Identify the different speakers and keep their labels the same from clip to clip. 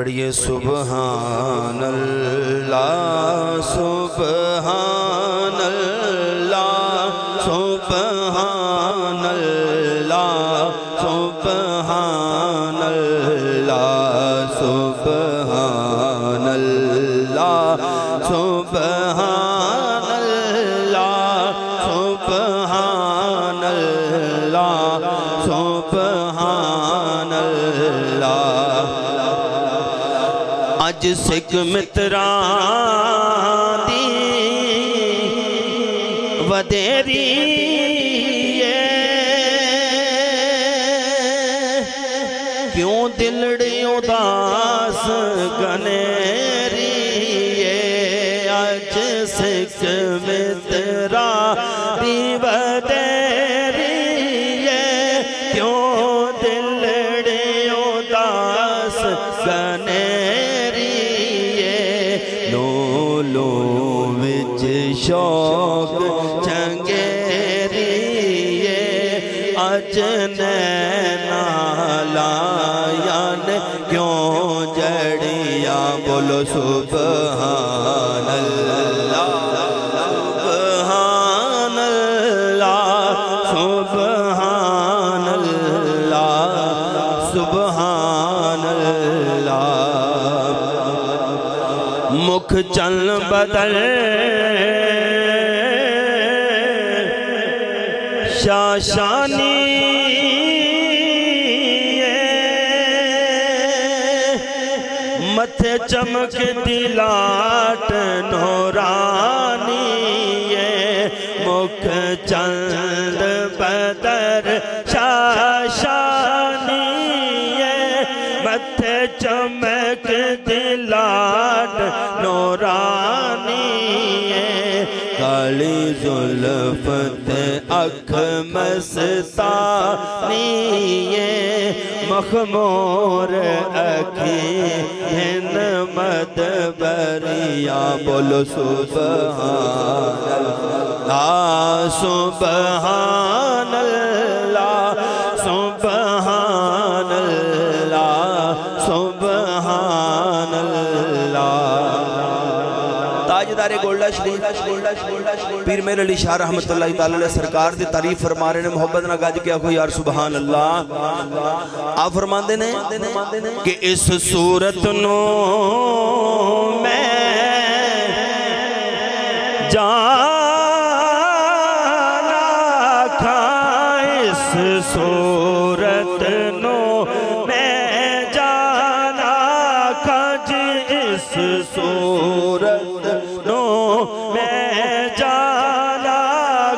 Speaker 1: पढ़िए सुबहान अल्लाह सुबहान अल्लाह सुबहान अल्लाह सुबहान अल्लाह सुबहान अल्लाह सुबहान अज सिख मित्रां दी वधेरी। क्यों दिलड़ी उदास गनेरी अज सिख मित्रा दी वधेरी। क्यों दिलड़ी उदास गनेरी शौक चंगेरिए अचन नालायन क्यों जड़िया बोलो सुबह मुख चल बदल। शाशानी। मथे चमक दिलाट नोरानी। मुख चंद चमक दिलाट, नोरानी काली जुल्फत अख मस्तानी मखमोर अखी हिन मद बरिया बोलो सुबहान अल्लाह सुबहान मेरे शाह दी तारीफ़ फरमा रहे ने मोहब्बत ना गज के आखो यार सुभान अल्लाह फरमाते ने कि इस सूरत नो सूरत नो। इस सूरत नो मैं जाना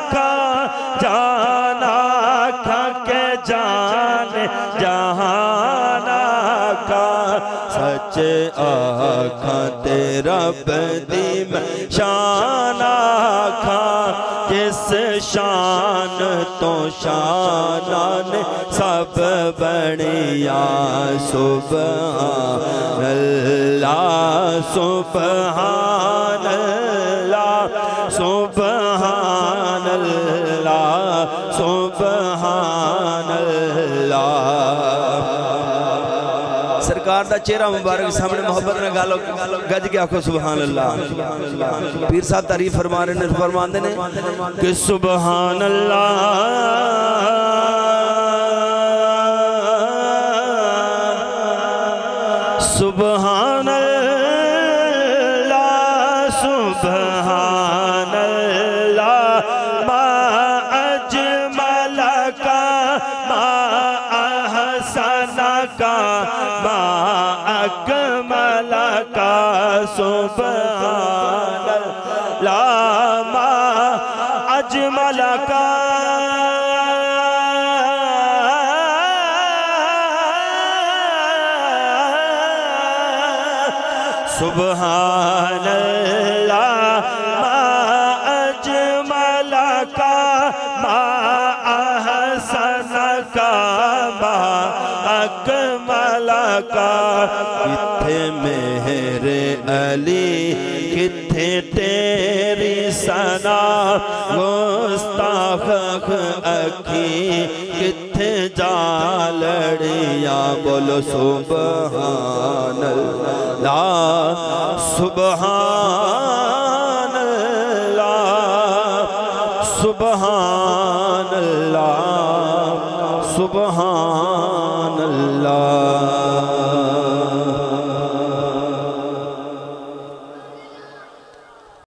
Speaker 1: खा जाना खा के जान जहाना का सच आखा तेरा बदीम शान खा किस शान तो शानान सब बढ़िया अल्लाह सुबहान अल्लाह सुबहान अल्लाह सुबहान अल्लाह सरकार दा चेहरा मुबारक, सामने मोहब्बत न गालो गज के आखो सुबहान अल्लाह पीर साहब तारीफ़ फरमा रहे ने फरमाते ने कि सुबहान अल्लाह सुबहान शुभ मुभाना अजमल का ससका अकम का। किथे मेरे अली, किथे तेरी सना। गुस्ताख अखी, किथे जा लड़िया बोलो सुबहान अल्लाह सुबहान अल्लाह सुबहान अल्लाह सुबहान